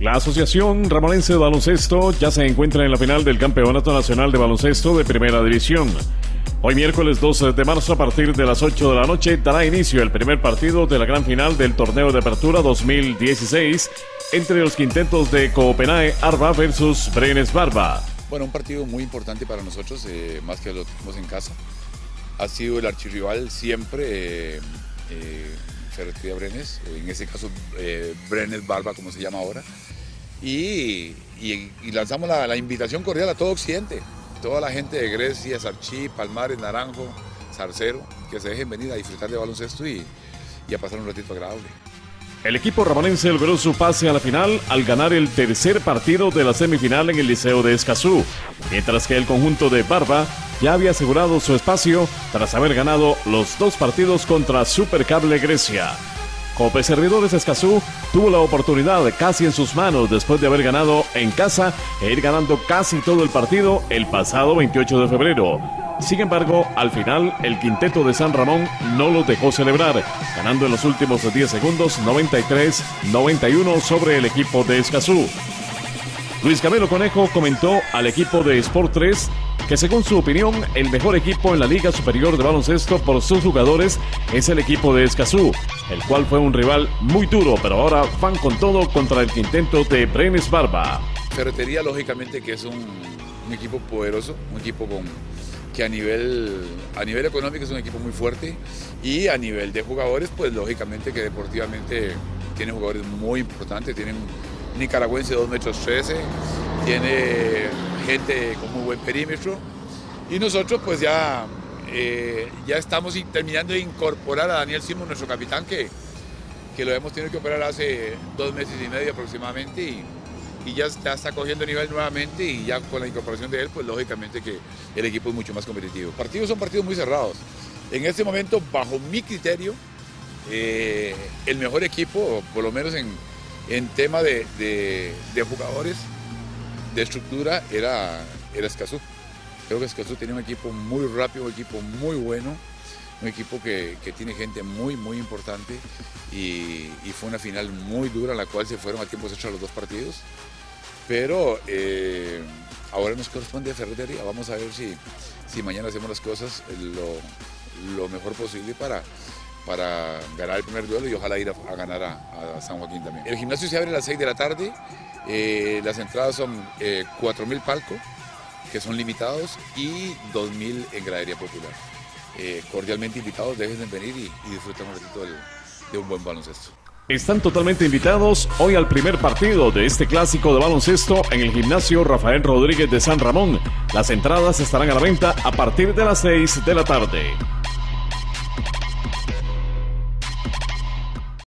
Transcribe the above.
La Asociación Ramonense de Baloncesto ya se encuentra en la final del Campeonato Nacional de Baloncesto de Primera División. Hoy miércoles 12 de marzo a partir de las 8 de la noche dará inicio el primer partido de la gran final del torneo de apertura 2016 entre los quintetos de Copenhague Arba versus Brenes Barba. Bueno, un partido muy importante para nosotros, eh, más que lo tuvimos en casa. Ha sido el archirrival siempre, eh, eh, Ferretería Brenes, en ese caso eh, Brenes Barba, como se llama ahora. Y, lanzamos la, invitación cordial a todo Occidente, toda la gente de Grecia, Sarchí, Palmares, Naranjo, Zarcero, que se dejen venir a disfrutar de baloncesto y, y a pasar un ratito agradable. El equipo ramonense logró su pase a la final al ganar el tercer partido de la semifinal en el Liceo de Escazú, mientras que el conjunto de Barba ya había asegurado su espacio tras haber ganado los dos partidos contra Supercable Grecia. Cope Servidores Escazú tuvo la oportunidad casi en sus manos después de haber ganado en casa e ir ganando casi todo el partido el pasado 28 de febrero. Sin embargo, al final, el quinteto de San Ramón no los dejó celebrar, ganando en los últimos 10 segundos 93-91 sobre el equipo de Escazú. Luis Camilo Conejo comentó al equipo de Sport 3 que según su opinión el mejor equipo en la Liga Superior de Baloncesto por sus jugadores es el equipo de Escazú, el cual fue un rival muy duro, pero ahora van con todo contra el quinteto de Brenes Barba. Ferretería, lógicamente, que es un, equipo poderoso, un equipo con, que a nivel, a nivel económico es un equipo muy fuerte y a nivel de jugadores, pues lógicamente que deportivamente tiene jugadores muy importantes, tienen nicaragüense de 2 metros 13, tiene gente con muy buen perímetro y nosotros pues ya, eh, ya estamos in- terminando de incorporar a Daniel Simon, nuestro capitán, que, que lo hemos tenido que operar hace dos meses y medio aproximadamente y, y ya, ya está cogiendo nivel nuevamente y ya con la incorporación de él, pues lógicamente que el equipo es mucho más competitivo. Partidos son partidos muy cerrados. En este momento, bajo mi criterio, eh, el mejor equipo, por lo menos en, en tema de, de- jugadores, de estructura, era, era Escazú. Creo que Escazú tiene un equipo muy rápido, un equipo muy bueno, un equipo que, que tiene gente muy, muy importante y, fue una final muy dura en la cual se fueron a tiempos extra los dos partidos. Pero eh, ahora nos corresponde a Ferretería. Vamos a ver si, si mañana hacemos las cosas lo, lo mejor posible para, para ganar el primer duelo y ojalá ir a, ganar a, San Joaquín también. El gimnasio se abre a las 6 de la tarde. eh, las entradas son eh, 4.000 palcos, que son limitados, y 2.000 en gradería popular. Eh, cordialmente invitados, dejen de venir y, y disfruten un ratito de un buen baloncesto. Están totalmente invitados hoy al primer partido de este clásico de baloncesto en el gimnasio Rafael Rodríguez de San Ramón. Las entradas estarán a la venta a partir de las 6 de la tarde.